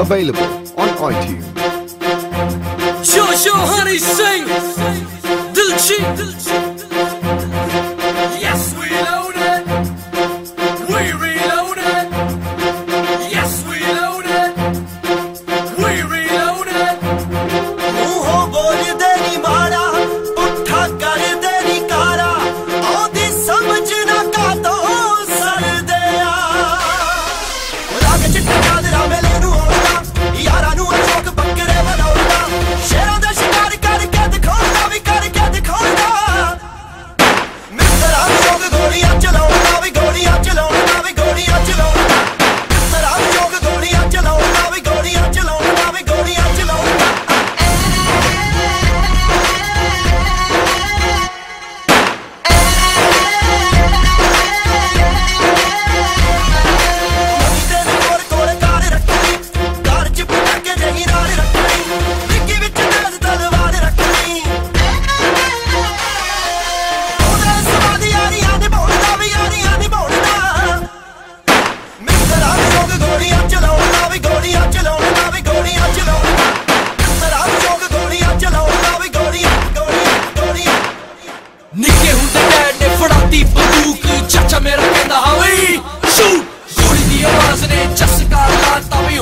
Available on iTunes. Sure, sure, honey, sing. Dilchi, dilchi.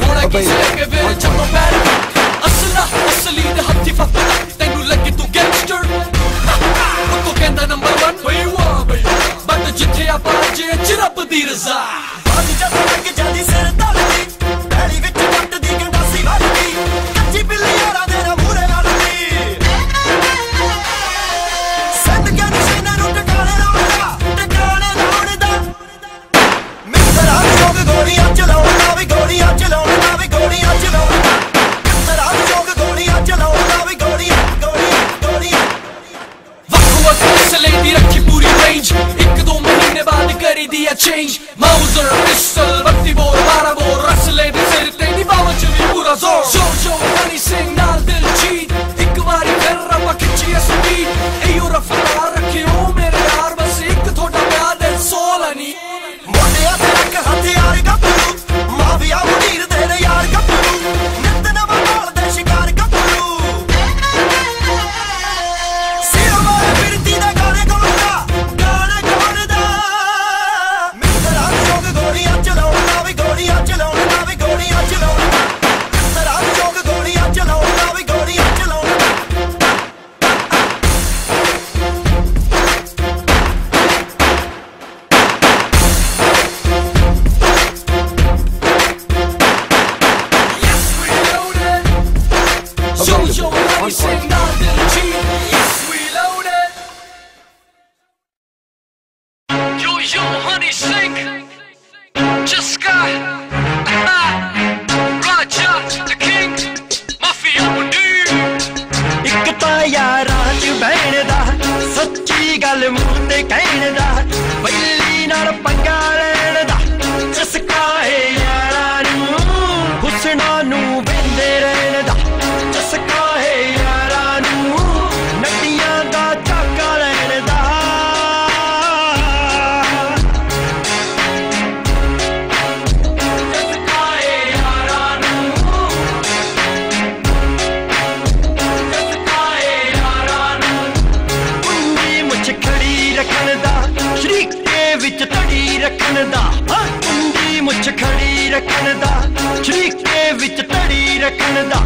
होना किसी range एक दो महीने बाद करी दिया चेंज माउजर पिस्टल बत्ती बोर बारह बोर रसले सिर तेरी बावजूद पूरा ज़ोर ज़ोर ज़ोर हनी सिंह ਗੱਲ ਮੂੰਹ ਤੇ ਕਹਿਣ ਦਾ ਬੱਲੀ ਨਾਲ ਪੰਗਾ ਲੈਣ ਦਾ ਚਸਕਾ ਏ ਯਾਰਾਂ ਨੂੰ ਹੁਸਨਾ ਨੂੰ ਬੰਦੇ ਰਹਿਣ ਦਾ ਚਸਕਾ ਵਿੱਚ ਤੜੀ ਰੱਖਣ ਦਾ ਹਾਂ, ਕੁੰਡੀ ਮੁੱਛ ਖੜੀ ਰੱਖਣ ਦਾ ਛੜੀਕੇ ਵਿੱਚ ਤੜੀ ਰੱਖਣ ਦਾ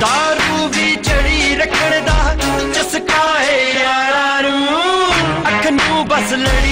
ਦਾਰੂ ਵੀ ਚੜੀ ਰੱਖਣ ਦਾ ਚਸਕਾ ਹੈ ਯਾਰਾਂ ਨੂੰ, ਅੱਖ ਨੂੰ ਬਸ ਲੜੀ